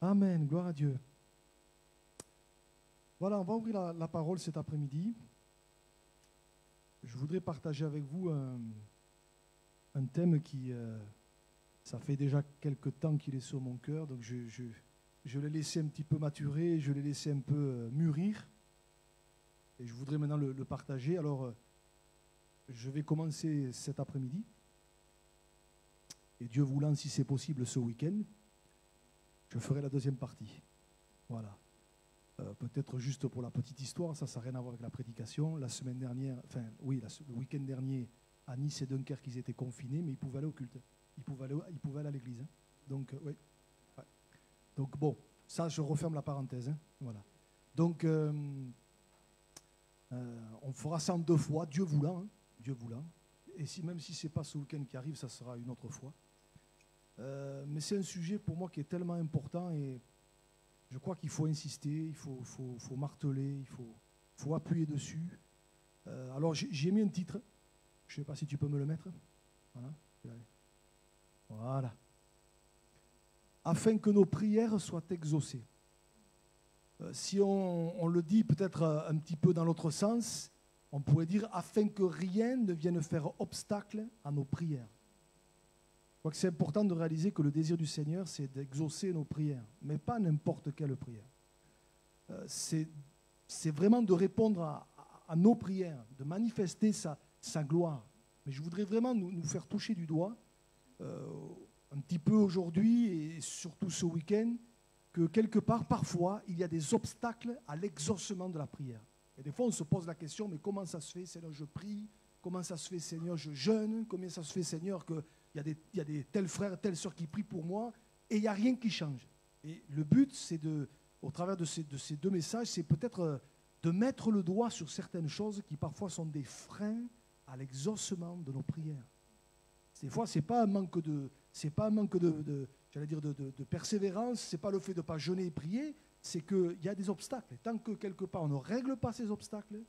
Amen, gloire à Dieu. Voilà, on va ouvrir la, parole cet après-midi. Je voudrais partager avec vous un, thème qui, euh, ça fait déjà quelques temps qu'il est sur mon cœur, donc je, l'ai laissé un petit peu maturer, je l'ai laissé un peu euh, mûrir, et je voudrais maintenant le, le partager. Alors, euh, je vais commencer cet après-midi, et Dieu voulant, si c'est possible, ce week-end, je ferai la deuxième partie. Voilà. Euh, Peut-être juste pour la petite histoire, ça, n'a rien à voir avec la prédication. La semaine dernière, enfin, oui, le week-end dernier, à Nice et Dunkerque, ils étaient confinés, mais ils pouvaient aller au culte. Ils pouvaient aller, à l'église. hein. Donc, euh, oui. Donc, bon, ça, je referme la parenthèse. hein. Voilà. Donc, euh, on fera ça en deux fois, Dieu voulant. hein. Dieu voulant. Et si, même si ce n'est pas ce week-end qui arrive, ça sera une autre fois. Euh, mais c'est un sujet pour moi qui est tellement important et je crois qu'il faut insister, il faut, faut- faut marteler, il faut, faut appuyer dessus. Euh, alors j'ai mis un titre, je ne sais pas si tu peux me le mettre. Voilà. Voilà. Afin que nos prières soient exaucées. Euh, si on, le dit peut-être un petit peu dans l'autre sens, on pourrait dire afin que rien ne vienne faire obstacle à nos prières. Crois que c'est important de réaliser que le désir du Seigneur, c'est d'exaucer nos prières, mais pas n'importe quelle prière. Euh, c'est vraiment de répondre à, nos prières, de manifester sa, sa gloire. Mais je voudrais vraiment nous, nous faire toucher du doigt, euh, un petit peu aujourd'hui et surtout ce week-end, que quelque part, parfois, il y a des obstacles à l'exaucement de la prière. Et des fois, on se pose la question, mais comment ça se fait, Seigneur, je prie? Comment ça se fait, Seigneur, je jeûne? Comment ça se fait, Seigneur, il y a des tels frères, telles sœurs qui prient pour moi et il n'y a rien qui change. Et le but, c'est de, au travers de ces, de ces deux messages, c'est peut-être euh, de mettre le doigt sur certaines choses qui parfois sont des freins à l'exaucement de nos prières. Des fois, c'est pas un manque de, c'est pas un manque de, de- j'allais dire persévérance, c'est pas le fait de pas jeûner et prier, c'est qu'il y a des obstacles. Et tant que quelque part on ne règle pas ces obstacles,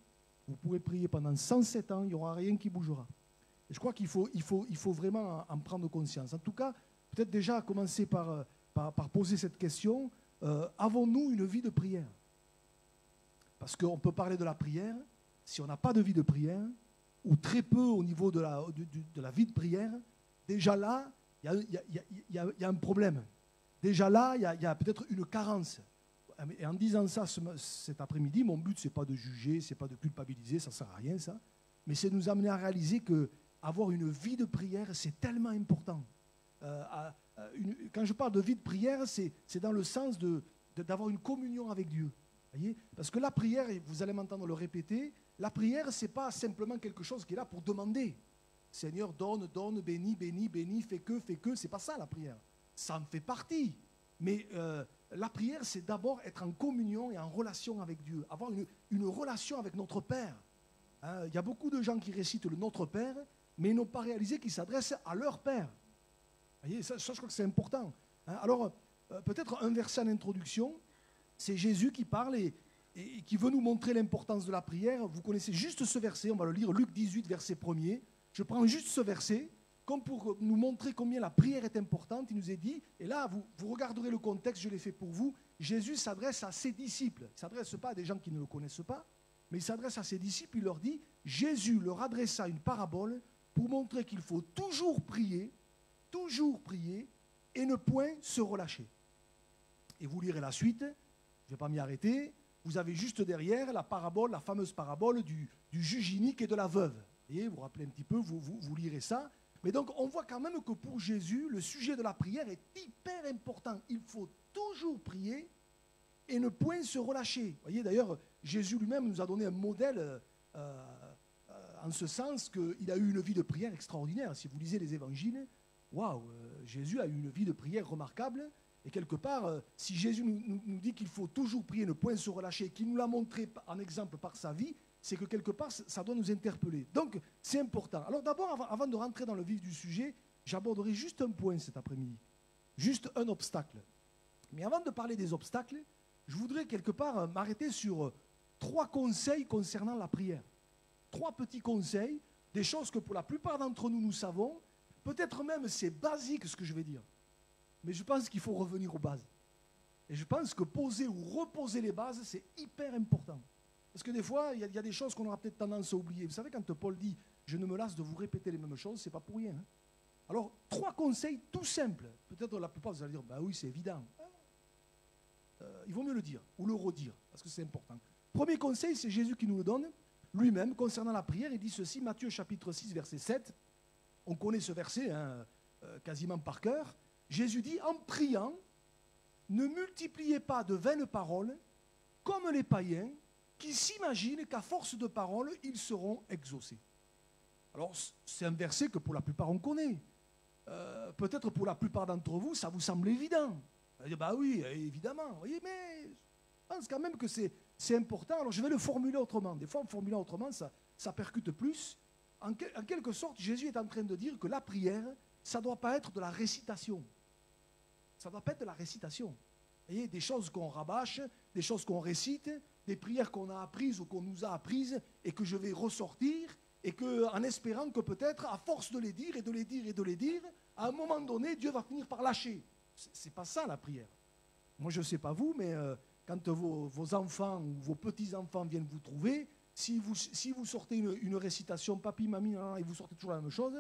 vous pourrez prier pendant 107 ans, il n'y aura rien qui bougera. Je crois qu'il faut, vraiment en prendre conscience. En tout cas, peut-être déjà commencer par, euh, par, poser cette question euh, avons-nous une vie de prière? Parce qu'on peut parler de la prière, si on n'a pas de vie de prière, ou très peu au niveau de la, vie de prière, déjà là, il y a, un problème. Déjà là, il y a, peut-être une carence. Et en disant ça ce- cet après-midi, mon but, ce n'est pas de juger, ce n'est pas de culpabiliser, ça ne sert à rien, ça. Mais c'est nous amener à réaliser que avoir une vie de prière, c'est tellement important. Euh, une- quand je parle de vie de prière, c'est dans le sens de- de- d'avoir une communion avec Dieu. Voyez? Parce que la prière, et vous allez m'entendre le répéter, la prière, ce n'est pas simplement quelque chose qui est là pour demander. Seigneur, donne, donne, bénis, bénis, bénis, fais que, fais que. C'est pas ça la prière. Ça en fait partie. Mais euh, la prière, c'est d'abord être en communion et en relation avec Dieu, avoir une, une relation avec notre Père. Hein, Il y a beaucoup de gens qui récitent le Notre Père, mais ils n'ont pas réalisé qu'ils s'adressent à leur Père. Vous voyez, ça, je crois que c'est important. Hein, alors, euh, peut-être un verset en introduction, c'est Jésus qui parle et qui veut nous montrer l'importance de la prière. Vous connaissez juste ce verset, on va le lire, Luc 18, verset 1er. Je prends juste ce verset, comme pour nous montrer combien la prière est importante. Il nous est dit, et là, vous, vous regarderez le contexte, je l'ai fait pour vous, Jésus s'adresse à ses disciples. Il ne s'adresse pas à des gens qui ne le connaissent pas, mais il s'adresse à ses disciples, il leur dit, Jésus leur adressa une parabole pour montrer qu'il faut toujours prier, toujours prier, et ne point se relâcher. Et vous lirez la suite, je ne vais pas m'y arrêter, vous avez juste derrière la parabole, la fameuse parabole du, du juge et de la veuve. Vous voyez, vous rappelez un petit peu, vous, vous, lirez ça. Mais donc, on voit quand même que pour Jésus, le sujet de la prière est hyper important. Il faut toujours prier et ne point se relâcher. Vous voyez, d'ailleurs, Jésus lui-même nous a donné un modèle euh, en ce sens qu'il a eu une vie de prière extraordinaire. Si vous lisez les évangiles, waouh, euh, Jésus a eu une vie de prière remarquable. Et quelque part, euh, si Jésus nous, dit qu'il faut toujours prier, ne point se relâcher, qu'il nous l'a montré en exemple par sa vie, c'est que quelque part, ça doit nous interpeller. Donc, c'est important. Alors d'abord, avant, de rentrer dans le vif du sujet, j'aborderai juste un point cet après-midi, juste un obstacle. Mais avant de parler des obstacles, je voudrais quelque part euh, m'arrêter sur trois conseils concernant la prière. Trois petits conseils, des choses que pour la plupart d'entre nous, nous savons. Peut-être même c'est basique ce que je vais dire. Mais je pense qu'il faut revenir aux bases. Et je pense que poser ou reposer les bases, c'est hyper important. Parce que des fois, il y, a des choses qu'on aura peut-être tendance à oublier. Vous savez, quand Paul dit Je ne me lasse de vous répéter les mêmes choses, c'est pas pour rien. Hein. Alors, trois conseils tout simples. Peut-être la plupart, vous allez dire Bah oui, c'est évident. Euh, il vaut mieux le dire ou le redire, parce que c'est important. Premier conseil, c'est Jésus qui nous le donne lui-même concernant la prière. Il dit ceci Matthieu chapitre 6, verset 7. On connaît ce verset hein, euh, quasiment par cœur. Jésus dit En priant, ne multipliez pas de vaines paroles comme les païens qui s'imaginent qu'à force de paroles, ils seront exaucés. Alors, c'est un verset que pour la plupart on connaît. Euh, peut-être pour la plupart d'entre vous, ça vous semble évident. Vous bah oui, évidemment. Voyez, mais je pense quand même que c'est, important. Alors, je vais le formuler autrement. Des fois, en formulant autrement, ça, ça percute plus. En, en, quelque sorte, Jésus est en train de dire que la prière, ça ne doit pas être de la récitation. Ça ne doit pas être de la récitation. Vous voyez, des choses qu'on rabâche, des choses qu'on récite, des prières qu'on a apprises ou qu'on nous a apprises et que je vais ressortir et que, en espérant que peut-être, à force de les dire et de les dire et de les dire, à un moment donné, Dieu va finir par lâcher. C'est pas ça la prière. Moi, je ne sais pas vous, mais euh, quand vos, enfants ou vos petits-enfants viennent vous trouver, si vous, si vous sortez une, récitation, papi, mamie, et vous sortez toujours la même chose,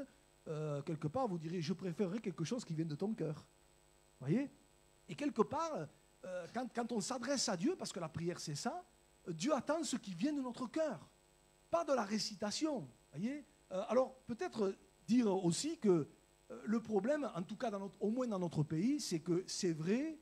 euh, quelque part, vous direz, je préférerais quelque chose qui vienne de ton cœur. voyez? Et quelque part, euh, quand, quand, on s'adresse à Dieu, parce que la prière c'est ça, Dieu attend ce qui vient de notre cœur, pas de la récitation. Voyez? Euh, Alors peut-être dire aussi que euh, le problème, en tout cas au moins dans notre pays, c'est que c'est vrai,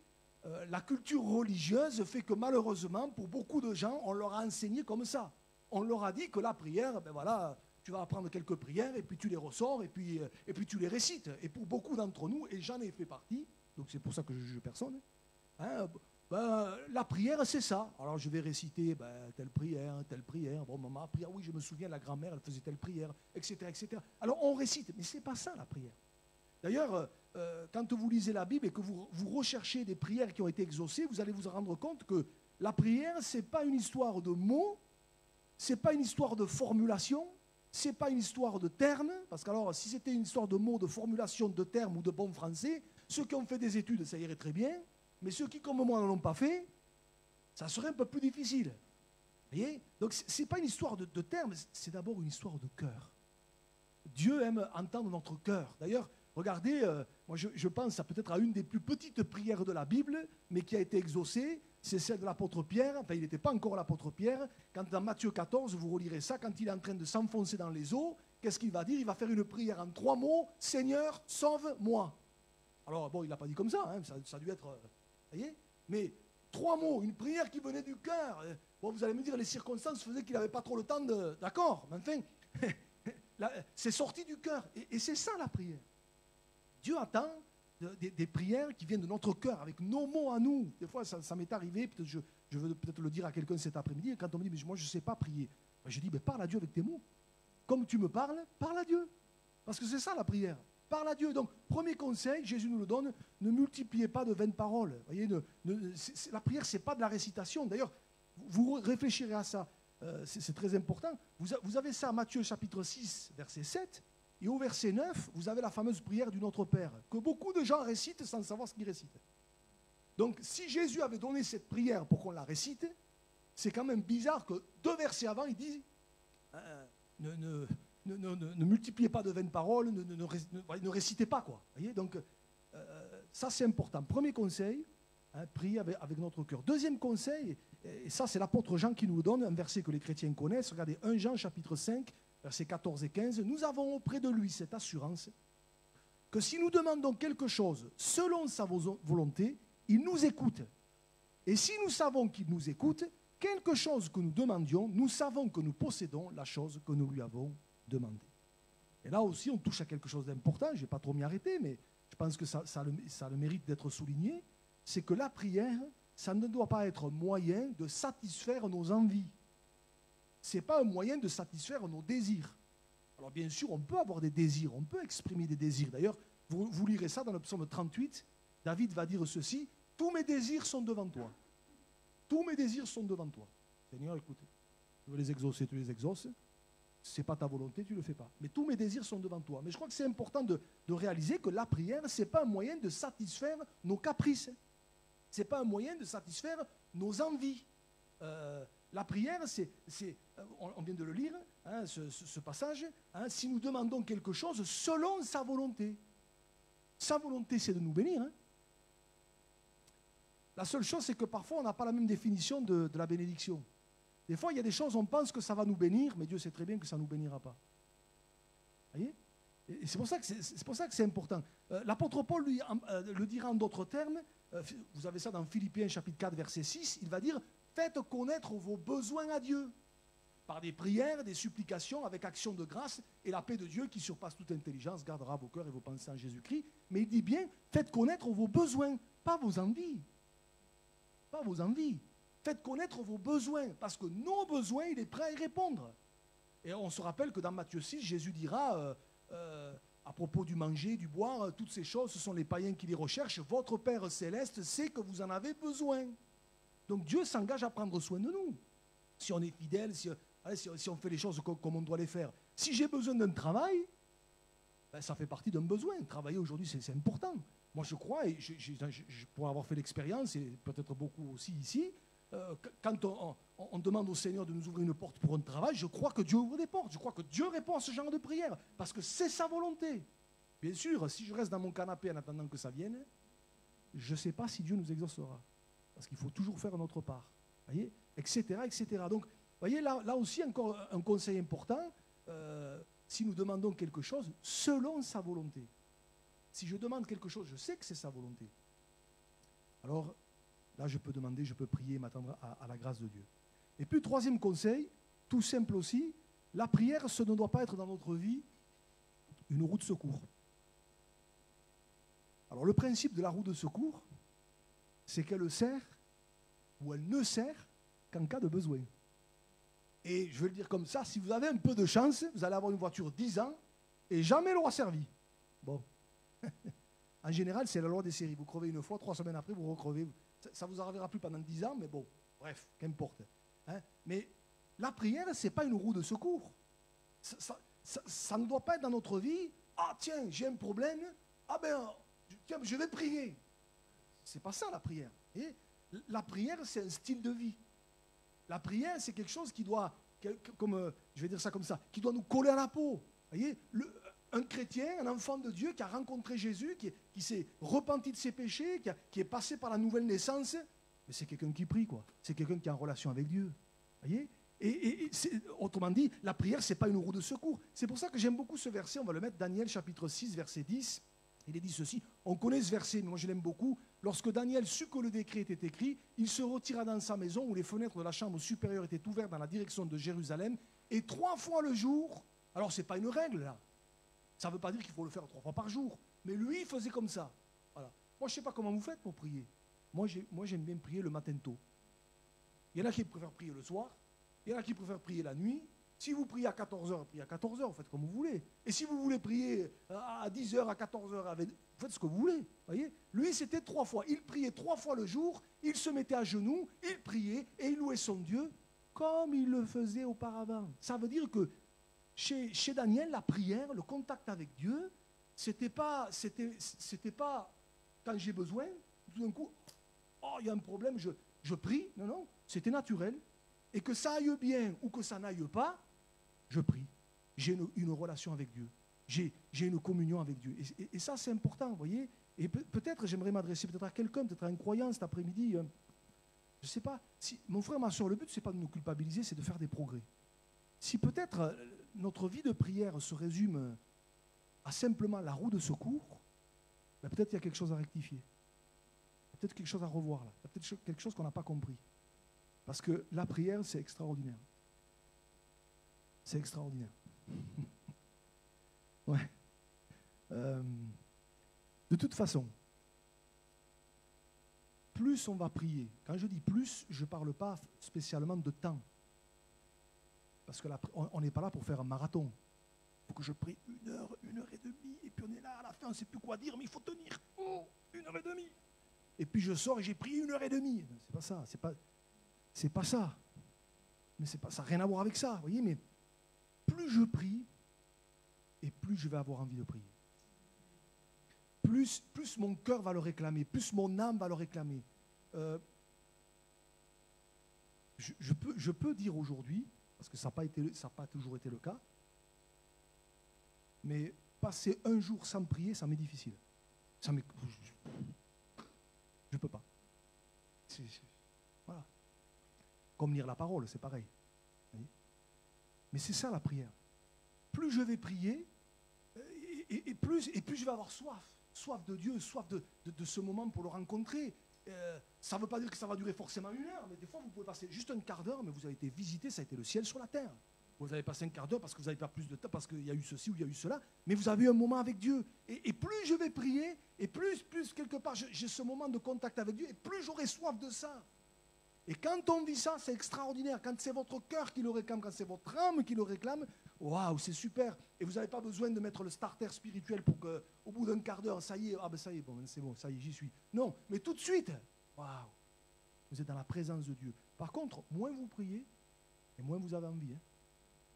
euh, la culture religieuse fait que malheureusement, pour beaucoup de gens, on leur a enseigné comme ça. On leur a dit que la prière, ben voilà, tu vas apprendre quelques prières et puis tu les ressors et puis, et puis tu les récites. Et pour beaucoup d'entre nous, et j'en ai fait partie, donc c'est pour ça que je juge personne, hein, ben, la prière, c'est ça. Alors je vais réciter ben, telle prière, telle prière. Bon, maman, prière, oui, je me souviens, la grand-mère, elle faisait telle prière, etc. etc. Alors on récite, mais ce n'est pas ça la prière. D'ailleurs, euh, quand vous lisez la Bible et que vous, vous, recherchez des prières qui ont été exaucées, vous allez vous rendre compte que la prière, ce n'est pas une histoire de mots, ce n'est pas une histoire de formulation, ce n'est pas une histoire de termes, parce que alors, si c'était une histoire de mots, de formulation, de termes ou de bon français, ceux qui ont fait des études, ça irait très bien. Mais ceux qui, comme moi, ne l'ont pas fait, ça serait un peu plus difficile. voyez? Donc, ce n'est pas une histoire de, termes, c'est d'abord une histoire de cœur. Dieu aime entendre notre cœur. D'ailleurs, regardez, euh, moi je, pense peut-être à une des plus petites prières de la Bible, mais qui a été exaucée, c'est celle de l'apôtre Pierre. Enfin, il n'était pas encore l'apôtre Pierre. Quand dans Matthieu 14, vous relirez ça, quand il est en train de s'enfoncer dans les eaux, qu'est-ce qu'il va dire? Il va faire une prière en trois mots Seigneur, sauve-moi. Alors, bon, il n'a pas dit comme ça, hein, ça, a dû être euh, mais trois mots, une prière qui venait du cœur. Bon, vous allez me dire, les circonstances faisaient qu'il n'avait pas trop le temps de. D'accord, mais enfin, c'est sorti du cœur. Et, c'est ça la prière. Dieu attend des, prières qui viennent de notre cœur, avec nos mots à nous. Des fois, ça, m'est arrivé, peut-être je, veux peut-être le dire à quelqu'un cet après-midi, quand on me dit, mais moi je ne sais pas prier. Ben, je dis, mais parle à Dieu avec tes mots. Comme tu me parles, parle à Dieu. Parce que c'est ça la prière. Parle à Dieu. Donc, premier conseil, Jésus nous le donne, ne multipliez pas de vaines paroles. Voyez, la prière, ce n'est pas de la récitation. D'ailleurs, vous réfléchirez à ça. Euh, c'est très important. Vous, avez ça, Matthieu chapitre 6, verset 7. Et au verset 9, vous avez la fameuse prière du Notre Père, que beaucoup de gens récitent sans savoir ce qu'ils récitent. Donc, si Jésus avait donné cette prière pour qu'on la récite, c'est quand même bizarre que deux versets avant, il dit euh, ne, multipliez pas de vaines paroles, ne, récitez pas. Quoi. Voyez Donc, euh, ça c'est important. Premier conseil, hein, prier avec, notre cœur. Deuxième conseil, et ça c'est l'apôtre Jean qui nous donne, un verset que les chrétiens connaissent. Regardez, 1 Jean chapitre 5, versets 14 et 15. Nous avons auprès de lui cette assurance que si nous demandons quelque chose selon sa volonté, il nous écoute. Et si nous savons qu'il nous écoute, quelque chose que nous demandions, nous savons que nous possédons la chose que nous lui avons demander. Et là aussi, on touche à quelque chose d'important, je ne vais pas trop m'y arrêter, mais je pense que ça, ça, a le mérite d'être souligné, c'est que la prière, ça ne doit pas être un moyen de satisfaire nos envies. Ce n'est pas un moyen de satisfaire nos désirs. Alors bien sûr, on peut avoir des désirs, on peut exprimer des désirs. D'ailleurs, vous, lirez ça dans le psaume 38, David va dire ceci, tous mes désirs sont devant toi. Tous mes désirs sont devant toi. Seigneur, écoutez, tu veux les exaucer, tu les exauces c'est pas ta volonté, tu ne le fais pas. Mais tous mes désirs sont devant toi. Mais je crois que c'est important de, réaliser que la prière, ce n'est pas un moyen de satisfaire nos caprices. Ce n'est pas un moyen de satisfaire nos envies. Euh, la prière, c'est, euh, on, vient de le lire, hein, ce, passage, hein, si nous demandons quelque chose selon sa volonté. Sa volonté, c'est de nous bénir. Hein. La seule chose, c'est que parfois, on n'a pas la même définition de, la bénédiction. Des fois, il y a des choses, on pense que ça va nous bénir, mais Dieu sait très bien que ça ne nous bénira pas. Vous voyez c'est pour ça que c'est, important. Euh, l'apôtre Paul lui, le dira en d'autres termes. vous avez ça dans Philippiens chapitre 4, verset 6. Il va dire Faites connaître vos besoins à Dieu par des prières, des supplications, avec action de grâce, et la paix de Dieu qui surpasse toute intelligence gardera vos cœurs et vos pensées en Jésus-Christ. Mais il dit bien, faites connaître vos besoins, pas vos envies. Pas vos envies. Faites connaître vos besoins, parce que nos besoins, il est prêt à y répondre. Et on se rappelle que dans Matthieu 6, Jésus dira, euh, euh, à propos du manger, du boire, toutes ces choses, ce sont les païens qui les recherchent. Votre Père céleste sait que vous en avez besoin. Donc Dieu s'engage à prendre soin de nous. Si on est fidèle, si, on fait les choses comme, on doit les faire. Si j'ai besoin d'un travail, ben, ça fait partie d'un besoin. Travailler aujourd'hui, c'est important. Moi, je crois, et pourrais avoir fait l'expérience, et peut-être beaucoup aussi ici, euh, quand on, demande au Seigneur de nous ouvrir une porte pour un travail, je crois que Dieu ouvre des portes. Je crois que Dieu répond à ce genre de prière, parce que c'est sa volonté. Bien sûr, si je reste dans mon canapé en attendant que ça vienne, je ne sais pas si Dieu nous exaucera parce qu'il faut toujours faire notre part, voyez, etc., etc. Donc, voyez, là, là aussi, encore un conseil important, euh, si nous demandons quelque chose, selon sa volonté. Si je demande quelque chose, je sais que c'est sa volonté. Alors, là, je peux demander, je peux prier, m'attendre à, à la grâce de Dieu. Et puis, troisième conseil, tout simple aussi, la prière, ce ne doit pas être dans notre vie une roue de secours. Alors, le principe de la roue de secours, c'est qu'elle sert ou elle ne sert qu'en cas de besoin. Et je vais le dire comme ça, si vous avez un peu de chance, vous allez avoir une voiture 10 ans et jamais elle aura servi. Bon. en général, c'est la loi des séries. Vous crevez une fois, trois semaines après, vous recrevez. Ça ne vous arrivera plus pendant 10 ans, mais bon, bref, qu'importe. Hein. Mais la prière, ce n'est pas une roue de secours. Ça, ça, ne doit pas être dans notre vie. Ah tiens, j'ai un problème. Ah ben, tiens, je vais prier. C'est pas ça la prière. La prière, c'est un style de vie. La prière, c'est quelque chose qui doit, comme euh, je vais dire ça comme ça, qui doit nous coller à la peau. Un chrétien, un enfant de Dieu qui a rencontré Jésus, qui, s'est repenti de ses péchés, qui, est passé par la nouvelle naissance, mais c'est quelqu'un qui prie, quoi. C'est quelqu'un qui est en relation avec Dieu. Et, autrement dit, la prière, ce n'est pas une roue de secours. C'est pour ça que j'aime beaucoup ce verset. On va le mettre, Daniel chapitre 6, verset 10. Il est dit ceci. On connaît ce verset, mais moi je l'aime beaucoup. Lorsque Daniel sut que le décret était écrit, il se retira dans sa maison où les fenêtres de la chambre supérieure étaient ouvertes dans la direction de Jérusalem. Et trois fois le jour, alors ce n'est pas une règle là, ça ne veut pas dire qu'il faut le faire trois fois par jour, mais lui il faisait comme ça. Voilà. Moi je ne sais pas comment vous faites pour prier. Moi j'aime bien prier le matin tôt. Il y en a qui préfèrent prier le soir, il y en a qui préfèrent prier la nuit, si vous priez à 14h, priez à 14h, faites comme vous voulez. Et si vous voulez prier à 10h, à 14h, vous faites ce que vous voulez. Voyez Lui, c'était trois fois. Il priait trois fois le jour, il se mettait à genoux, il priait et il louait son Dieu comme il le faisait auparavant. Ça veut dire que chez, Daniel, la prière, le contact avec Dieu, c'était pas, c'était pas quand j'ai besoin, tout d'un coup, oh, il y a un problème, je, je prie. Non, non, c'était naturel. Et que ça aille bien ou que ça n'aille pas, je prie. J'ai une, relation avec Dieu. J'ai une communion avec Dieu. Et, ça, c'est important, vous voyez. Et peut-être, j'aimerais m'adresser peut-être à quelqu'un, peut-être à un croyant cet après-midi. Hein. Je ne sais pas. Si, mon frère, ma soeur, le but, ce n'est pas de nous culpabiliser, c'est de faire des progrès. Si peut-être euh, notre vie de prière se résume à simplement la roue de secours, ben peut-être il y a quelque chose à rectifier. Peut-être quelque chose à revoir là. Peut-être quelque chose qu'on n'a pas compris. Parce que la prière, c'est extraordinaire. C'est extraordinaire. ouais. Euh, de toute façon, plus on va prier, quand je dis plus, je ne parle pas spécialement de temps. Parce qu'on n'est pas là pour faire un marathon. Il faut que je prie une heure, une heure et demie, et puis on est là à la fin, on ne sait plus quoi dire, mais il faut tenir. Oh, une heure et demie. Et puis je sors et j'ai pris une heure et demie. C'est pas ça, c'est pas, c'est pas ça. Mais c'est pas, ça n'a rien à voir avec ça, vous voyez, mais plus je prie, et plus je vais avoir envie de prier. Plus, plus mon cœur va le réclamer, plus mon âme va le réclamer. euh, je, peux, je peux dire aujourd'hui, parce que ça n'a pas, toujours été le cas, mais passer un jour sans prier, ça m'est difficile. Ça m'est- je ne peux pas. Comme lire la parole, c'est pareil. Mais c'est ça la prière. Plus je vais prier, euh, et, plus, et plus je vais avoir soif. Soif de Dieu, soif de, de- ce moment pour le rencontrer. Euh, ça ne veut pas dire que ça va durer forcément une heure, mais des fois vous pouvez passer juste un quart d'heure, mais vous avez été visité, ça a été le ciel sur la terre. Vous avez passé un quart d'heure parce que vous avez pas plus de temps, parce qu'il y a eu ceci ou il y a eu cela, mais vous avez eu un moment avec Dieu. Et, et plus je vais prier, et plus, plus quelque part j'ai ce moment de contact avec Dieu, et plus j'aurai soif de ça. Et quand on vit ça, c'est extraordinaire. Quand c'est votre cœur qui le réclame, quand c'est votre âme qui le réclame, waouh, c'est super. Et vous n'avez pas besoin de mettre le starter spirituel pour que, au bout d'un quart d'heure, ça y est, ah ben ça y est, bon, c'est bon, ça y est, j'y suis. Non, mais tout de suite, waouh, vous êtes dans la présence de Dieu. Par contre, moins vous priez, et moins vous avez envie. hein.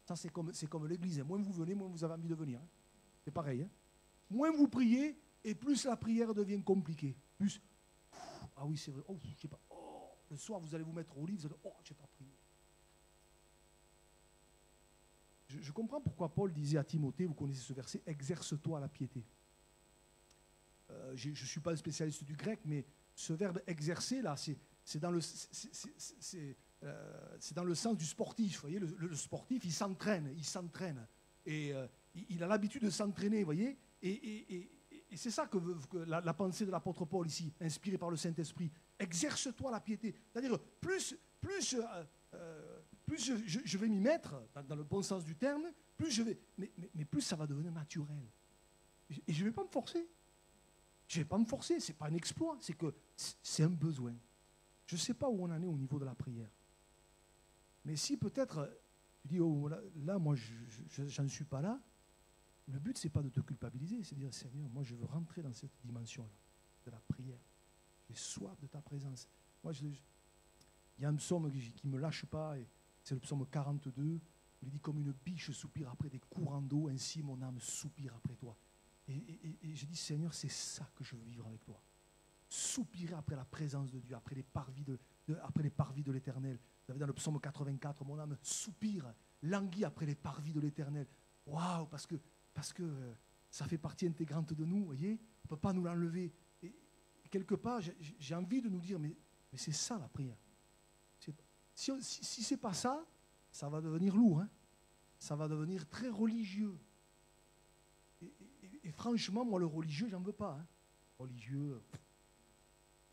Ça, c'est comme, l'église. hein. Moins vous venez, moins vous avez envie de venir. hein. C'est pareil. Moins vous priez, et plus la prière devient compliquée. Plus, ah oui, c'est vrai. Oh, je sais pas. Le soir, vous allez vous mettre au lit, vous allez, oh, j'ai pas prié. Je, comprends pourquoi Paul disait à Timothée, vous connaissez ce verset, exerce-toi la piété. Euh, je ne suis pas un spécialiste du grec, mais ce verbe exercer, là, c'est dans, le- sens du sportif. Vous voyez, le, sportif, il s'entraîne, il s'entraîne. Et euh, il, a l'habitude de s'entraîner, vous voyez. Et c'est ça que, veut- que la, la pensée de l'apôtre Paul ici, inspirée par le Saint-Esprit. Exerce-toi la piété. C'est-à-dire, plus, plus, euh, euh, je, vais m'y mettre, dans, le bon sens du terme, plus je vais, mais, plus ça va devenir naturel. Et je ne vais pas me forcer. Je ne vais pas me forcer, ce n'est pas un exploit, c'est que c'est un besoin. Je ne sais pas où on en est au niveau de la prière. Mais si peut-être euh, tu dis, oh, là, là, moi, je n'en suis pas là, le but, ce n'est pas de te culpabiliser, c'est de dire, Seigneur, moi, je veux rentrer dans cette dimension-là, de la prière. J'ai soif de ta présence. Moi, il y a un psaume qui ne me lâche pas, et c'est le psaume 42. Il dit, comme une biche soupire après des courants d'eau, ainsi mon âme soupire après toi. Et, et, et- j'ai dit, Seigneur, c'est ça que je veux vivre avec toi. Soupirer après la présence de Dieu, après les parvis de, de- après les parvis de l'éternel. Vous avez dans le psaume 84, mon âme soupire, languit après les parvis de l'éternel. Waouh, parce que, parce que euh, ça fait partie intégrante de nous, vous voyez On ne peut pas nous l'enlever. Quelque part, j'ai- envie de nous dire, mais, c'est ça la prière. Si, si c'est pas ça, ça va devenir lourd. hein. Ça va devenir très religieux. Et, franchement, moi, le religieux, j'en veux pas. hein. Religieux,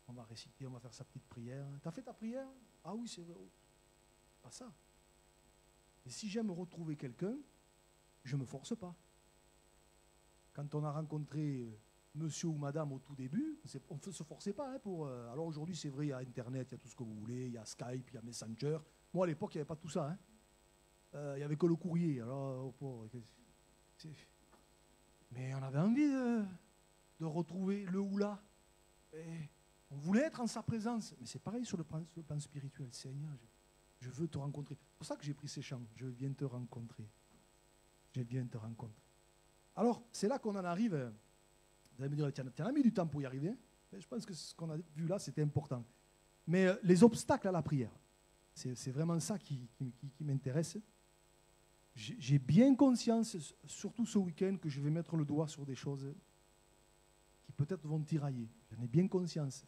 on va réciter, on va faire sa petite prière. T'as fait ta prière? Ah oui, c'est vrai. Pas ça. Et si j'aime retrouver quelqu'un, je ne me force pas. Quand on a rencontré euh, monsieur ou madame au tout début, on ne se forçait pas. hein, pour, euh, alors aujourd'hui, c'est vrai, il y a Internet, il y a tout ce que vous voulez, il y a Skype, il y a Messenger. Moi, à l'époque, il n'y avait pas tout ça. hein. Euh, il n'y avait que le courrier. Oh, mais on avait envie de, retrouver le ou là. Et on voulait être en sa présence. Mais c'est pareil sur le plan, spirituel. Seigneur, je, je veux te rencontrer. C'est pour ça que j'ai pris ces chants. Je viens te rencontrer. Je viens te rencontrer. Alors, c'est là qu'on en arrive. Vous allez me dire, tiens, tu as mis du temps pour y arriver. Mais je pense que ce qu'on a vu là, c'était important. Mais euh, les obstacles à la prière, c'est vraiment ça qui, m'intéresse. J'ai bien conscience, surtout ce week-end, que je vais mettre le doigt sur des choses qui peut-être vont tirailler. J'en ai bien conscience.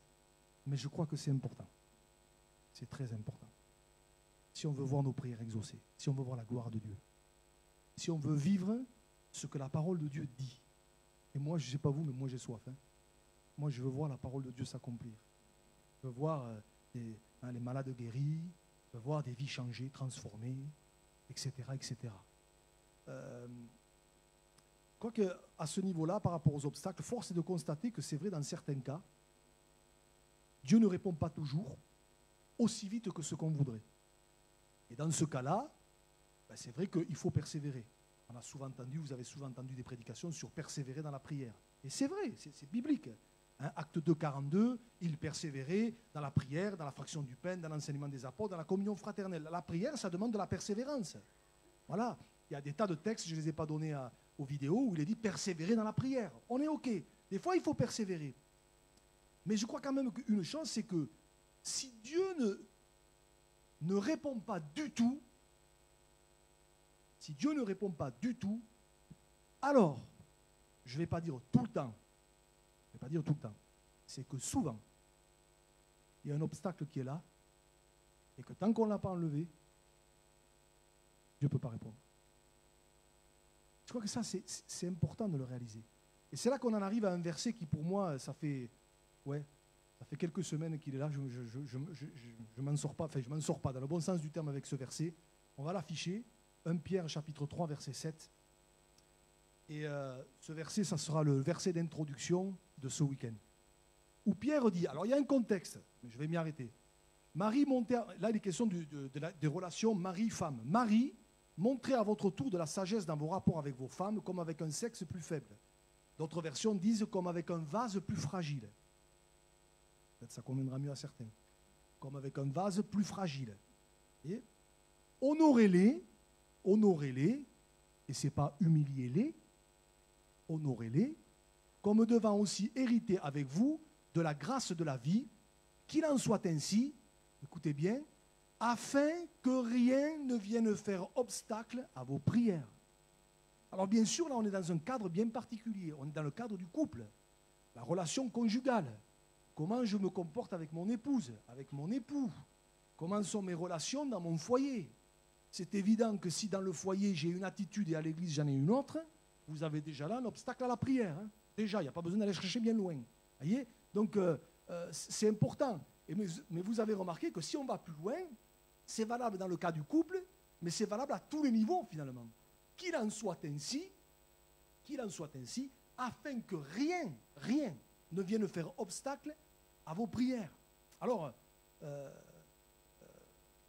Mais je crois que c'est important. C'est très important. Si on veut voir nos prières exaucées, si on veut voir la gloire de Dieu, si on veut vivre ce que la parole de Dieu dit. Et moi, je ne sais pas vous, mais moi j'ai soif. hein. Moi, je veux voir la parole de Dieu s'accomplir. Je veux voir euh, les, hein, les malades guéris, je veux voir des vies changées, transformées, etc. etc. Euh, Quoique, à ce niveau-là, par rapport aux obstacles, force est de constater que c'est vrai dans certains cas, Dieu ne répond pas toujours aussi vite que ce qu'on voudrait. Et dans ce cas-là, ben, c'est vrai qu'il faut persévérer. On a souvent entendu, vous avez souvent entendu des prédications sur persévérer dans la prière. Et c'est vrai, c'est biblique. Hein, acte 2, 42, il persévérait dans la prière, dans la fraction du pain, dans l'enseignement des apôtres, dans la communion fraternelle. La prière, ça demande de la persévérance. Voilà. Il y a des tas de textes, je ne les ai pas donnés aux vidéos, où il est dit persévérer dans la prière. On est OK. Des fois, il faut persévérer. Mais je crois quand même qu'une chose, c'est que si Dieu ne, ne répond pas du tout, si Dieu ne répond pas du tout, alors, je ne vais pas dire tout le temps, je ne vais pas dire tout le temps, c'est que souvent, il y a un obstacle qui est là, et que tant qu'on ne l'a pas enlevé, Dieu ne peut pas répondre. Je crois que ça, c'est important de le réaliser. Et c'est là qu'on en arrive à un verset qui, pour moi, ça fait, ouais, ça fait quelques semaines qu'il est là. Je ne m'en sors pas, enfin, je m'en sors pas dans le bon sens du terme avec ce verset. On va l'afficher. 1 Pierre, chapitre 3, verset 7. Et euh, ce verset, ça sera le verset d'introduction de ce week-end. Où Pierre dit, alors il y a un contexte, mais je vais m'y arrêter. Marie montait, là il est question de, des relations mari-femme. Marie, montrez à votre tour de la sagesse dans vos rapports avec vos femmes, comme avec un sexe plus faible. D'autres versions disent comme avec un vase plus fragile. Peut-être ça conviendra mieux à certains. Comme avec un vase plus fragile. Honorez-les, honorez-les, et ce n'est pas humiliez-les, honorez-les, comme devant aussi hériter avec vous de la grâce de la vie, qu'il en soit ainsi, écoutez bien, afin que rien ne vienne faire obstacle à vos prières. Alors bien sûr, là, on est dans un cadre bien particulier. On est dans le cadre du couple, la relation conjugale. Comment je me comporte avec mon épouse, avec mon époux? Comment sont mes relations dans mon foyer? C'est évident que si dans le foyer j'ai une attitude et à l'église j'en ai une autre, vous avez déjà là un obstacle à la prière. Hein. Déjà, il n'y a pas besoin d'aller chercher bien loin. Donc euh, euh, c'est important. mais vous avez remarqué que si on va plus loin, c'est valable dans le cas du couple, mais c'est valable à tous les niveaux finalement. Qu'il en soit ainsi, qu'il en soit ainsi, afin que rien, rien ne vienne faire obstacle à vos prières. Alors, euh,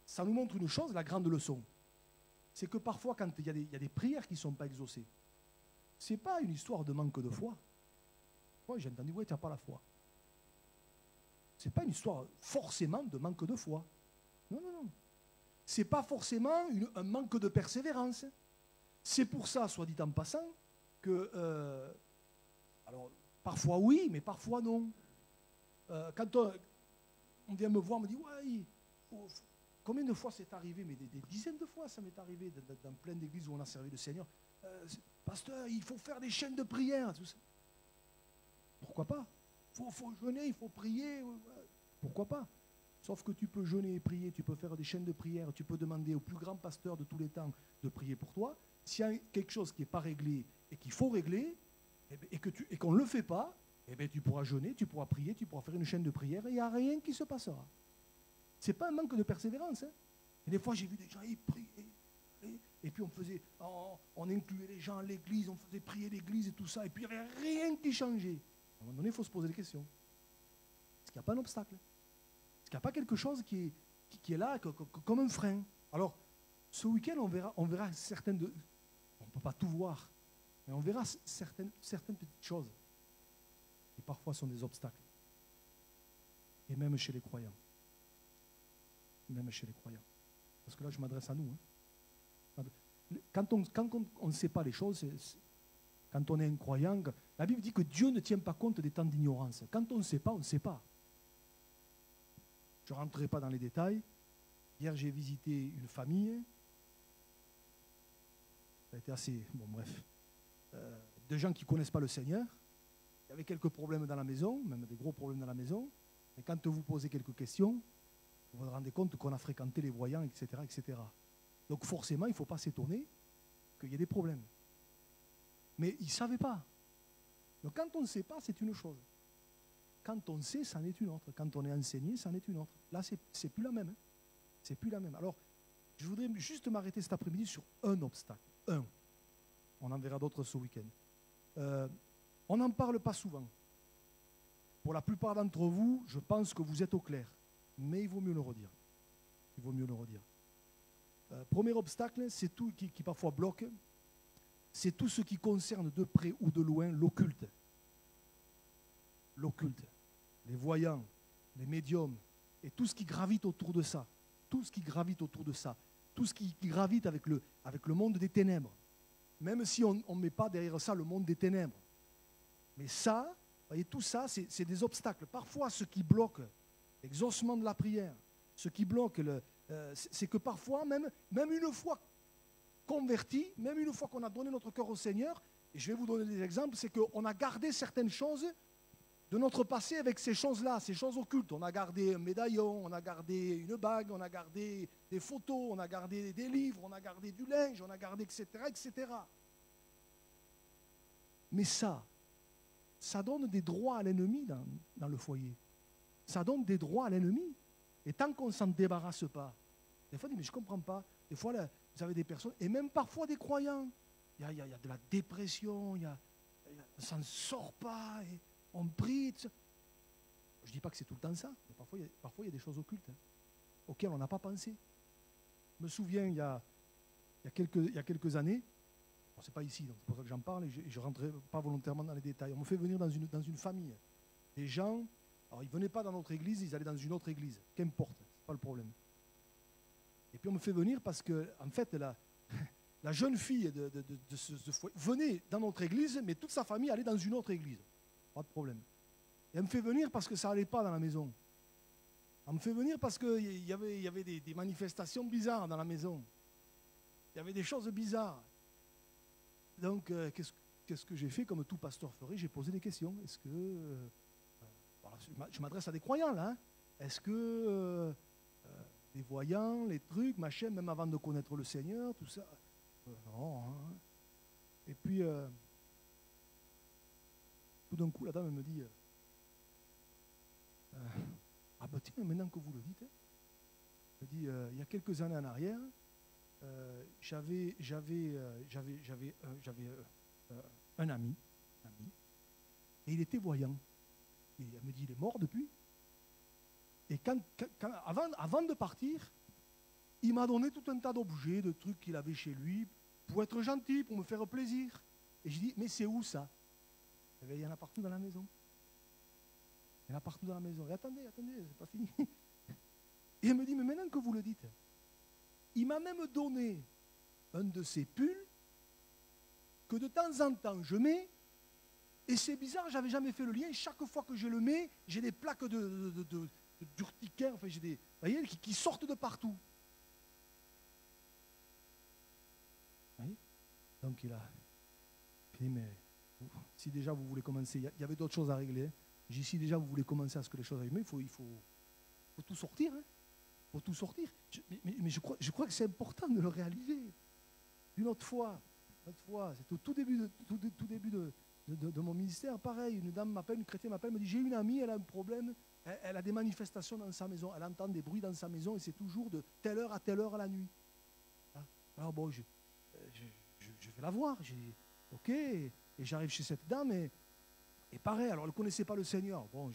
ça nous montre une chose, la grande leçon. C'est que parfois, quand il y, a des, prières qui ne sont pas exaucées, ce n'est pas une histoire de manque de foi. Moi, j'ai entendu, oui, tu n'as pas la foi. Ce n'est pas une histoire forcément de manque de foi. Non, non, non ce n'est pas forcément un manque de persévérance. C'est pour ça, soit dit en passant, que, euh, alors, parfois oui, mais parfois non. Euh, quand on, vient me voir, on me dit, ouais, combien de fois c'est arrivé Mais des, dizaines de fois ça m'est arrivé dans, plein d'églises où on a servi le Seigneur. Euh, pasteur, il faut faire des chaînes de prière. Pourquoi pas? Il faut, jeûner, il faut prier. Pourquoi pas? Sauf que tu peux jeûner et prier, tu peux faire des chaînes de prière, tu peux demander au plus grand pasteur de tous les temps de prier pour toi. S'il y a quelque chose qui n'est pas réglé et qu'il faut régler, eh ben, et, qu'on ne le fait pas, eh bien, tu pourras jeûner, tu pourras prier, tu pourras faire une chaîne de prière et il n'y a rien qui se passera. Ce n'est pas un manque de persévérance. Hein. Et des fois, j'ai vu des gens, ils priaient. Et puis on faisait, on, incluait les gens à l'église, on faisait prier l'église et tout ça, et puis il n'y avait rien qui changeait. À un moment donné, il faut se poser des questions. Est-ce qu'il n'y a pas un obstacle? Qu'il n'y a pas quelque chose qui est, qui, est là comme un frein? Alors, ce week-end, on verra, on verra certaines de. On ne peut pas tout voir, mais on verra certaines, certaines petites choses qui parfois sont des obstacles. Et même chez les croyants. Même chez les croyants. Parce que là, je m'adresse à nous. Hein. Quand on ne sait pas les choses, quand on est un croyant, la Bible dit que Dieu ne tient pas compte des temps d'ignorance. Quand on ne sait pas, on ne sait pas. Je ne rentrerai pas dans les détails. Hier, j'ai visité une famille. Ça a été assez. Bon, bref. Euh, de gens qui ne connaissent pas le Seigneur. Il y avait quelques problèmes dans la maison, même des gros problèmes dans la maison. Et quand vous posez quelques questions, vous vous rendez compte qu'on a fréquenté les voyants, etc. etc. Donc forcément, il ne faut pas s'étonner qu'il y ait des problèmes. Mais ils ne savaient pas. Donc quand on ne sait pas, c'est une chose. Quand on sait, c'en est une autre. Quand on est enseigné, c'en est une autre. Là, ce n'est plus la même. Hein. C'est plus la même. Alors, je voudrais juste m'arrêter cet après-midi sur un obstacle. Un. On en verra d'autres ce week-end. Euh, on n'en parle pas souvent. Pour la plupart d'entre vous, je pense que vous êtes au clair. Mais il vaut mieux le redire. Il vaut mieux le redire. Euh, premier obstacle, c'est tout qui, qui parfois bloque. C'est tout ce qui concerne de près ou de loin l'occulte l'occulte, les voyants, les médiums, et tout ce qui gravite autour de ça, tout ce qui gravite autour de ça, tout ce qui gravite avec le, avec le monde des ténèbres, même si on ne met pas derrière ça le monde des ténèbres. Mais ça, voyez, tout ça, c'est des obstacles. Parfois, ce qui bloque l'exaucement de la prière. Ce qui bloque, euh, c'est que parfois, même, une fois converti, même une fois qu'on a donné notre cœur au Seigneur, et je vais vous donner des exemples, c'est qu'on a gardé certaines choses de notre passé avec ces choses-là, ces choses occultes. On a gardé un médaillon, on a gardé une bague, on a gardé des photos, on a gardé des livres, on a gardé du linge, on a gardé etc. etc. Mais ça, ça donne des droits à l'ennemi dans le foyer. Ça donne des droits à l'ennemi. Et tant qu'on ne s'en débarrasse pas, des fois, on dit, mais je ne comprends pas. Des fois, vous avez des personnes, et même parfois des croyants, il y a, il y a- il y a de la dépression, il y a, ne sort pas, on prie. Je ne dis pas que c'est tout le temps ça, mais parfois il y a, parfois, il y a des choses occultes hein, auxquelles on n'a pas pensé. Je me souviens, il y a, il y a, quelques, il y a quelques années, bon, c'est pas ici, donc c'est pour ça que j'en parle, et je ne rentrerai pas volontairement dans les détails. On me fait venir dans une, dans une famille. Des gens, alors ils ne venaient pas dans notre église, ils allaient dans une autre église. Qu'importe, ce n'est pas le problème. Et puis on me fait venir parce que, en fait, la, jeune fille de, ce, foyer venait dans notre église, mais toute sa famille allait dans une autre église. Pas de problème. Et elle me fait venir parce que ça n'allait pas dans la maison. Elle me fait venir parce qu'il y avait, y avait des, manifestations bizarres dans la maison. Il y avait des choses bizarres. Donc, euh, qu'est-ce, que j'ai fait? Comme tout pasteur ferait J'ai posé des questions. Est-ce que. euh, je m'a- je m'adresse à des croyants, là. hein. Est-ce que. euh, euh, les voyants, les trucs, machin, même avant de connaître le Seigneur, tout ça. Euh, non. hein. Et puis, tout d'un coup, la dame me dit Ah ben tiens, maintenant que vous le dites, hein, elle me dit Il y a quelques années en arrière, j'avais j'avais un ami, et il était voyant. Et elle me dit Il est mort depuis. Et avant, de partir, il m'a donné tout un tas d'objets, de trucs qu'il avait chez lui, pour être gentil, pour me faire plaisir. Et je dis, mais c'est où ça? Eh Il y en a partout dans la maison. Il y en a partout dans la maison. Et attendez, attendez, c'est pas fini. Et elle me dit, mais maintenant que vous le dites, il m'a même donné un de ces pulls que de temps en temps je mets. Et c'est bizarre, j'avais jamais fait le lien. Chaque fois que je le mets, j'ai des plaques de, d'urticaire, enfin j'ai des, voyez, qui, sortent de partout. Voyez? Donc il a mais si déjà vous voulez commencer, il y avait d'autres choses à régler. hein. J'ai dit, si déjà vous voulez commencer à ce que les choses aillent mieux, il faut, il faut, faut tout sortir. hein. Faut tout sortir. Mais je, crois, je crois que c'est important de le réaliser. Une autre fois, une autre fois, c'est au tout début de- tout début de, de- mon ministère, pareil, une dame m'appelle, une chrétienne m'appelle, me dit, j'ai une amie, elle a un problème, elle, a des manifestations dans sa maison, elle entend des bruits dans sa maison et c'est toujours de telle heure à telle heure à la nuit. Hein? Alors bon, je, euh, je, vais la voir, j'ai ok, et j'arrive chez cette dame et, et pareil, alors elle ne connaissait pas le Seigneur. Bon,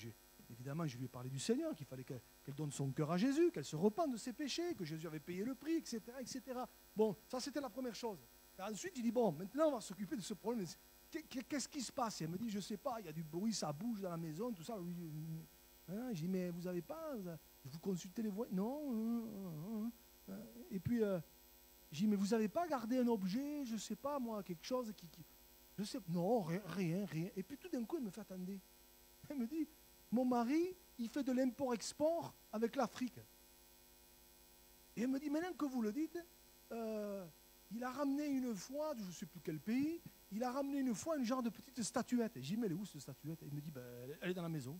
évidemment, je lui ai parlé du Seigneur, qu'il fallait qu'elle donne son cœur à Jésus, qu'elle se repente de ses péchés, que Jésus avait payé le prix, etc. etc. Bon, ça c'était la première chose. Ensuite, il dit, bon, maintenant on va s'occuper de ce problème. Qu'est- qu'est- Qu'est-ce qui se passe? Elle me dit, je ne sais pas, il y a du bruit, ça bouge dans la maison, tout ça. Je- hein, Je dis, mais vous n'avez pas, vous consultez les voix Non. hein, hein. Et puis, euh, j'ai dit, mais vous n'avez pas gardé un objet, je ne sais pas moi, quelque chose qui... qui- je sais Non, rien, rien, rien. Et puis tout d'un coup, elle me fait, attendez. Elle me dit, mon mari, il fait de l'import-export avec l'Afrique. Et elle me dit, maintenant que vous le dites, euh, il a ramené une fois, je ne sais plus quel pays, il a ramené une fois une genre de petite statuette. Et J'ai dit, mais elle est où cette statuette? Et Il me dit, ben, elle- est dans la maison.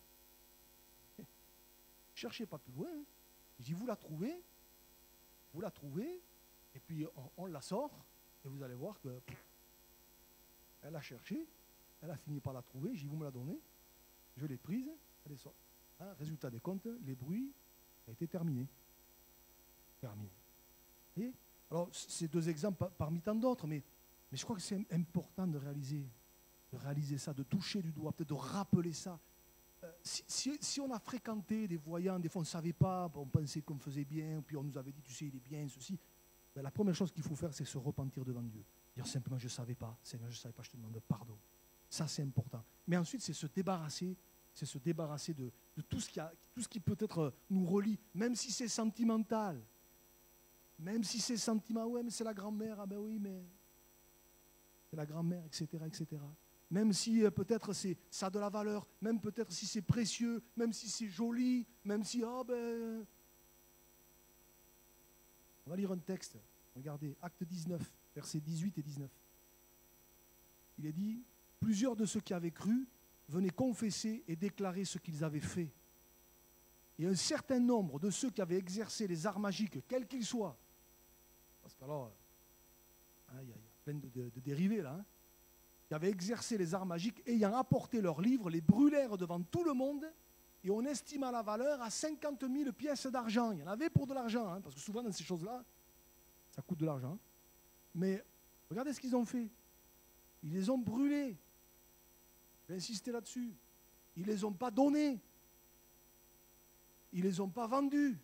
Cherchez pas plus loin. hein. Je dis, vous la trouvez, vous la trouvez, et puis on, la sort, et vous allez voir que elle a cherché, elle a fini par la trouver, j'ai dit, vous me la donnez, je l'ai prise, elle est sortie. Hein, résultat des comptes, les bruits ont été terminés. Terminés. Et alors, c'est deux exemples pa- parmi tant d'autres, mais, mais je crois que c'est im- important de réaliser, de réaliser ça, de toucher du doigt, peut-être de rappeler ça. Euh, si, on a fréquenté des voyants, des fois on ne savait pas, on pensait qu'on faisait bien, puis on nous avait dit, tu sais, il est bien, ceci, ben, la première chose qu'il faut faire, c'est se repentir devant Dieu. Dire simplement, je ne savais pas, Seigneur, je ne savais pas, je te demande pardon. Ça, c'est important. Mais ensuite, c'est se débarrasser, c'est se débarrasser de, de tout, ce qui a, tout ce qui peut-être euh, nous relie, même si c'est sentimental. Même si c'est sentiment, ouais, mais c'est la grand-mère, ah ben oui, mais la grand-mère, etc., etc. même si euh, peut-être c'est ça a de la valeur, même peut-être si c'est précieux, même si c'est joli, même si ah ben on va lire un texte. Regardez, acte 19, versets 18 et 19. Il est dit plusieurs de ceux qui avaient cru venaient confesser et déclarer ce qu'ils avaient fait. Et un certain nombre de ceux qui avaient exercé les arts magiques, quels qu'ils soient, parce qu'alors, hein, il de, dérivés là, hein, qui avaient exercé les arts magiques, ayant apporté leurs livres, les brûlèrent devant tout le monde, et on estima la valeur à 50 000 pièces d'argent. Il y en avait pour de l'argent, hein, parce que souvent dans ces choses-là, ça coûte de l'argent. Mais regardez ce qu'ils ont fait. Ils les ont brûlés. J'ai insisté là-dessus. Ils ne les ont pas donnés. Ils ne les ont pas vendus.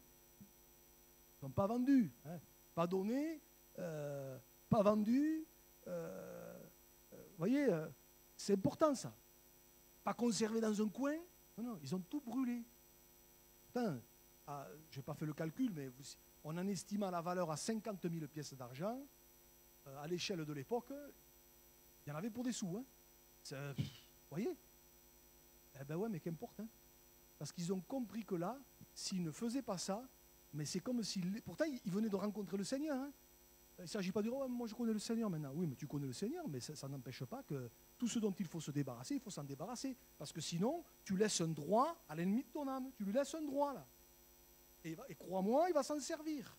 Ils n'ont pas vendus. Hein. Pas donnés, euh, pas vendus. Euh, euh, vous voyez, c'est important ça. Pas conservés dans un coin. Non, non, ils ont tout brûlé. Ah, je n'ai pas fait le calcul, mais on en estima la valeur à 50 000 pièces d'argent. à l'échelle de l'époque, il y en avait pour des sous. Hein. Vous voyez Eh ben ouais, mais qu'importe. Hein. Parce qu'ils ont compris que là, s'ils ne faisaient pas ça, mais c'est comme s'ils. Pourtant, ils venaient de rencontrer le Seigneur. Hein. Il ne s'agit pas de dire, oh, moi je connais le Seigneur maintenant. Oui, mais tu connais le Seigneur, mais ça, n'empêche pas que tout ce dont il faut se débarrasser, il faut s'en débarrasser. Parce que sinon, tu laisses un droit à l'ennemi de ton âme. Tu lui laisses un droit là. Et, crois-moi, il va s'en servir.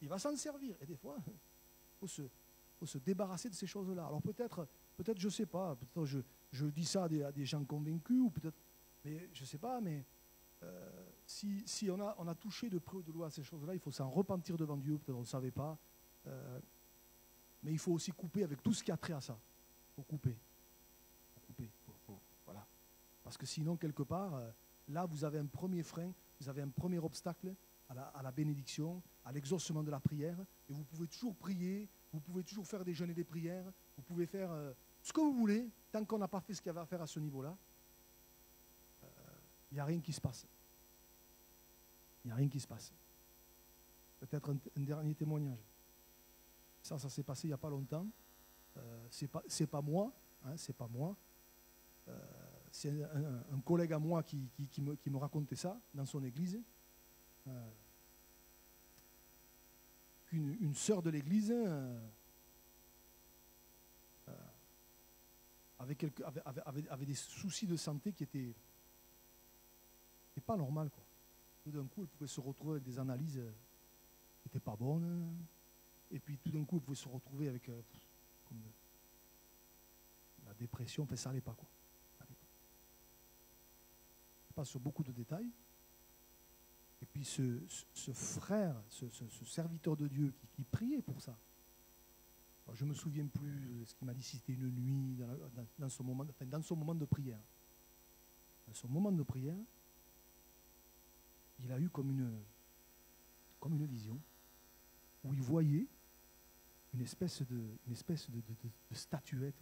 Il va s'en servir. Et des fois, il faut se, faut se débarrasser de ces choses-là. Alors peut-être, peut-être, je ne sais pas, peut-être je, je, dis ça à des, gens convaincus, ou peut-être, mais je ne sais pas, mais euh, si, on, a, touché de près ou de loin à ces choses-là, il faut s'en repentir devant Dieu, peut-être on ne savait pas. Euh, mais il faut aussi couper avec tout ce qui a trait à ça. Il faut couper. faut couper. voilà. Parce que sinon, quelque part, euh, là, vous avez un premier frein, vous avez un premier obstacle à la, bénédiction, à l'exaucement de la prière, et vous pouvez toujours prier, vous pouvez toujours faire des jeûnes et des prières. Vous pouvez faire euh, ce que vous voulez. Tant qu'on n'a pas fait ce qu'il y avait à faire à ce niveau-là, il n'y a rien qui se passe. Il n'y a rien qui se passe. Peut-être un, dernier témoignage. Ça, ça s'est passé il n'y a pas longtemps. Euh, c'est pas, pas moi. Hein, c'est pas moi. Euh, c'est un, collègue à moi qui, me, racontait ça dans son église qu'une une sœur de l'église euh, euh, avait, avait, des soucis de santé qui étaient, pas normaux. Tout d'un coup, elle pouvait se retrouver avec des analyses qui n'étaient pas bonnes. Et puis tout d'un coup, elle pouvait se retrouver avec euh, la dépression. Enfin, ça n'allait pas. Quoi. Je passe sur beaucoup de détails. Et puis ce, frère, ce, serviteur de Dieu qui, priait pour ça. je ne me souviens plus ce qu'il m'a dit, si c'était une nuit, dans, moment, dans son moment de prière. Dans son moment de prière, il a eu comme une, comme une vision où il voyait une espèce de, une espèce de, statuette.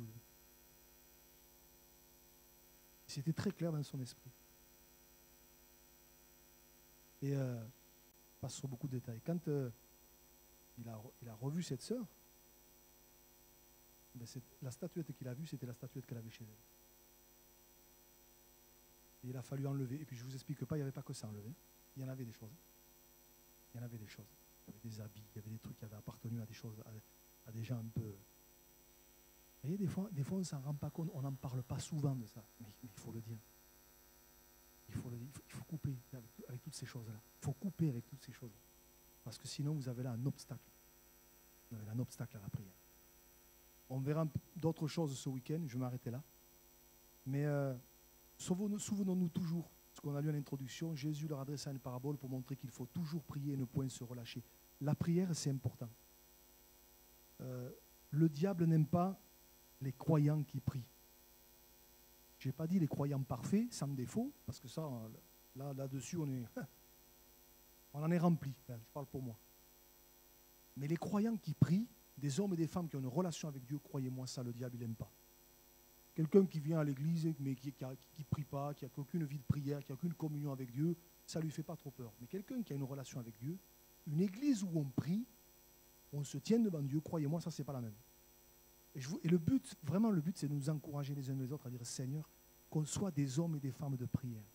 C'était très clair dans son esprit. Et euh, passe sur beaucoup de détails. Quand euh, il, a, revu cette sœur, ben la statuette qu'il a vue, c'était la statuette qu'elle avait chez elle. Et il a fallu enlever. Et puis je ne vous explique pas, il n'y avait pas que ça enlever. Il y en avait des choses. Il y en avait des choses. Il y avait des habits, il y avait des trucs qui avaient appartenu à des choses, à, des gens un peu. Vous voyez, des fois, des fois on ne s'en rend pas compte, on n'en parle pas souvent de ça, mais il faut le dire. Il faut, il faut, couper avec, toutes ces choses-là. Il faut couper avec toutes ces choses. Parce que sinon, vous avez là un obstacle. Vous avez là un obstacle à la prière. On verra d'autres choses ce week-end, je vais m'arrêter là. Mais euh, souvenons-nous toujours, ce qu'on a lu en introduction, Jésus leur adressa une parabole pour montrer qu'il faut toujours prier et ne point se relâcher. La prière, c'est important. Euh, le diable n'aime pas les croyants qui prient. Je n'ai pas dit les croyants parfaits, sans défaut, parce que ça, là, là-dessus, on, on en est rempli. je parle pour moi. Mais les croyants qui prient, des hommes et des femmes qui ont une relation avec Dieu, croyez-moi, ça, le diable, il n'aime pas. Quelqu'un qui vient à l'église, mais qui ne prie pas, qui n'a aucune vie de prière, qui n'a aucune communion avec Dieu, ça ne lui fait pas trop peur. Mais quelqu'un qui a une relation avec Dieu, une église où on prie, on se tient devant Dieu, croyez-moi, ça, c'est pas la même. Et, et le but, vraiment, le but, c'est de nous encourager les uns les autres à dire Seigneur, qu'on soit des hommes et des femmes de prière.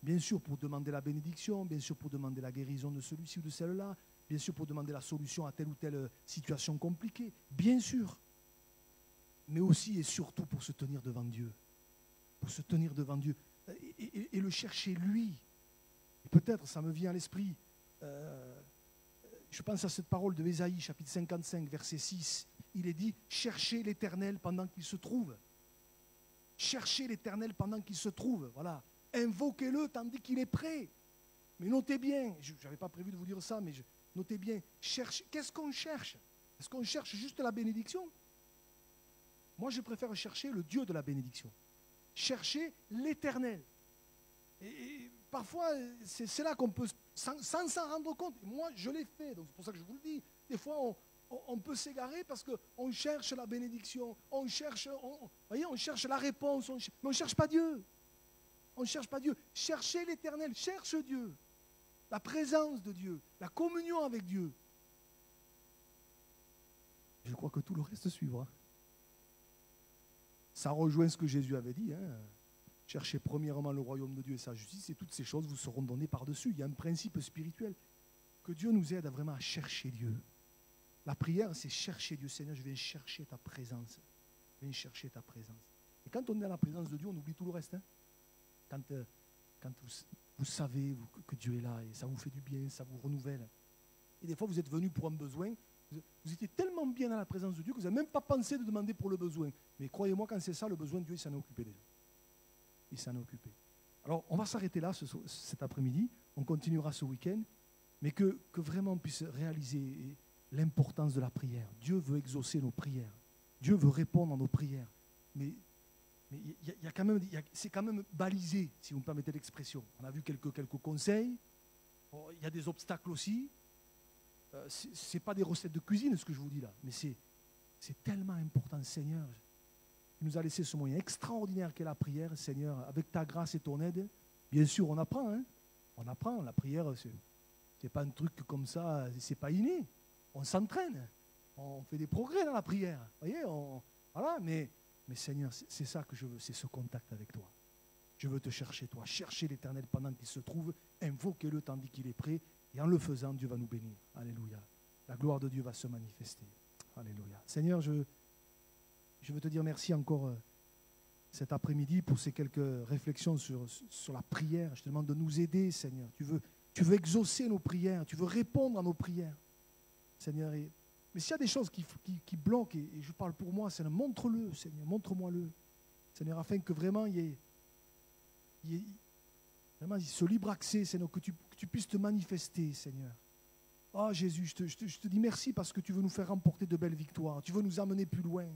Bien sûr, pour demander la bénédiction, bien sûr, pour demander la guérison de celui-ci ou de celle-là, bien sûr, pour demander la solution à telle ou telle situation compliquée, bien sûr. Mais aussi et surtout pour se tenir devant Dieu. Pour se tenir devant Dieu et, le chercher lui. Et peut-être, ça me vient à l'esprit, euh, je pense à cette parole de Ésaïe, chapitre 55, verset 6. Il est dit Cherchez l'Éternel pendant qu'il se trouve. Cherchez l'Éternel pendant qu'il se trouve. Voilà. Invoquez-le tandis qu'il est prêt. Mais notez bien, je n'avais pas prévu de vous dire ça, mais notez bien, qu'est-ce qu'on cherche? Est-ce qu'on cherche juste la bénédiction? Moi, je préfère chercher le Dieu de la bénédiction. Chercher l'Éternel. Et, parfois, c'est là qu'on peut, sans s'en rendre compte, moi je l'ai fait, donc c'est pour ça que je vous le dis, des fois on, peut s'égarer parce qu'on cherche la bénédiction, on cherche, on, voyez, on cherche la réponse, mais on ne cherche pas Dieu. On ne cherche pas Dieu. Cherchez l'éternel, cherche Dieu. La présence de Dieu, la communion avec Dieu. Je crois que tout le reste suivra. Ça rejoint ce que Jésus avait dit. hein. Cherchez premièrement le royaume de Dieu et sa justice, et toutes ces choses vous seront données par-dessus. Il y a un principe spirituel. Que Dieu nous aide à vraiment à chercher Dieu. La prière, c'est chercher Dieu. Seigneur, je viens chercher ta présence. Je viens chercher ta présence. Et quand on est dans la présence de Dieu, on oublie tout le reste. hein. Quand, euh, quand vous, savez que Dieu est là et ça vous fait du bien, ça vous renouvelle. Et des fois, vous êtes venu pour un besoin. Vous, étiez tellement bien dans la présence de Dieu que vous n'avez même pas pensé de demander pour le besoin. Mais croyez-moi, quand c'est ça, le besoin de Dieu, il s'en est occupé déjà. Il s'en est occupé. Alors, on va s'arrêter là cet après-midi. On continuera ce week-end. Mais que, vraiment on puisse réaliser l'importance de la prière. Dieu veut exaucer nos prières. Dieu veut répondre à nos prières. Mais c'est quand même balisé, si vous me permettez l'expression. On a vu quelques, conseils. Il y a des obstacles aussi. Euh, ce n'est pas des recettes de cuisine, ce que je vous dis là, mais c'est, tellement important, Seigneur. Tu nous as laissé ce moyen extraordinaire qu'est la prière, Seigneur, avec ta grâce et ton aide. Bien sûr, on apprend, hein. On apprend. La prière, c'est, c'est pas un truc comme ça, c'est pas inné. On s'entraîne. On fait des progrès dans la prière. Voyez, voilà, mais Seigneur, c'est c'est ça que je veux, c'est ce contact avec toi. Je veux te chercher, toi. Chercher l'Éternel pendant qu'il se trouve, invoquez-le tandis qu'il est prêt, et en le faisant, Dieu va nous bénir. Alléluia. La gloire de Dieu va se manifester. Alléluia. Seigneur, je, je veux te dire merci encore euh, cet après-midi pour ces quelques réflexions sur, sur la prière. Je te demande de nous aider, Seigneur. Tu veux, tu veux exaucer nos prières, tu veux répondre à nos prières. Seigneur, mais s'il y a des choses qui, qui, bloquent, et, je parle pour moi, Seigneur, montre-le, Seigneur, montre-moi-le. Seigneur, afin que vraiment il y il y ait vraiment ce libre accès, Seigneur, que tu, que tu puisses te manifester, Seigneur. Oh Jésus, je te, dis merci parce que tu veux nous faire remporter de belles victoires. Tu veux nous amener plus loin.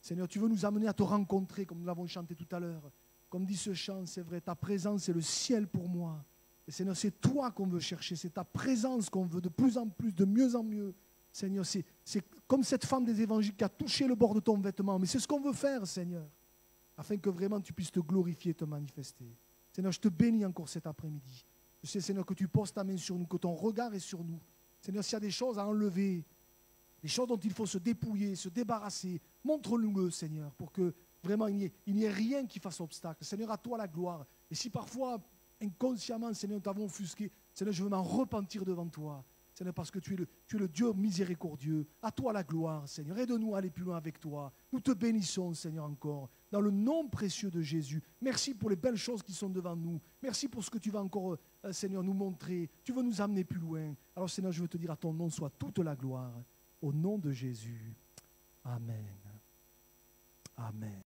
Seigneur, tu veux nous amener à te rencontrer, comme nous l'avons chanté tout à l'heure. Comme dit ce chant, c'est vrai, ta présence est le ciel pour moi. Et Seigneur, c'est toi qu'on veut chercher, c'est ta présence qu'on veut de plus en plus, de mieux en mieux. Seigneur, c'est comme cette femme des évangiles qui a touché le bord de ton vêtement. Mais c'est ce qu'on veut faire, Seigneur, afin que vraiment tu puisses te glorifier, te manifester. Seigneur, je te bénis encore cet après-midi. Je sais, Seigneur, que tu poses ta main sur nous, que ton regard est sur nous. Seigneur, s'il y a des choses à enlever, des choses dont il faut se dépouiller, se débarrasser, montre-nous-le, Seigneur, pour que vraiment il n'y ait, rien qui fasse obstacle. Seigneur, à toi la gloire. Et si parfois, inconsciemment, Seigneur, nous t'avons offusqué, Seigneur, je veux m'en repentir devant toi. Seigneur, parce que tu es, le, tu es le Dieu miséricordieux. À toi la gloire, Seigneur. Aide-nous à aller plus loin avec toi. Nous te bénissons, Seigneur, encore. Dans le nom précieux de Jésus. Merci pour les belles choses qui sont devant nous. Merci pour ce que tu vas encore, euh, Seigneur, nous montrer. Tu veux nous amener plus loin. Alors, Seigneur, je veux te dire à ton nom soit toute la gloire. Au nom de Jésus. Amen. Amen.